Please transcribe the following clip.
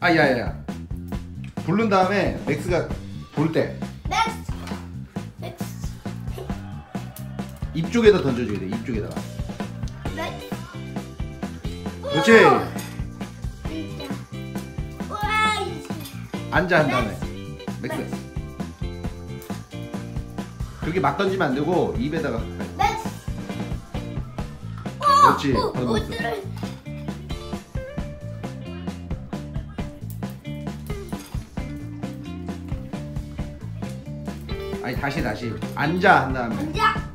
아 야야야 부른 다음에 맥스가 볼때 넥스트. 넥스트. 입 쪽에다 던져줘야 돼 입 쪽에다가 넥스트. 그렇지 진짜. 우와, 이제. 앉아 한 다음에 맥스 그렇게 막 던지면 안 되고 입에다가 넥스트. 그렇지, 오, 바로 오, 넣었어. 들어. 아니 다시 다시 앉아 한 다음에 앉아.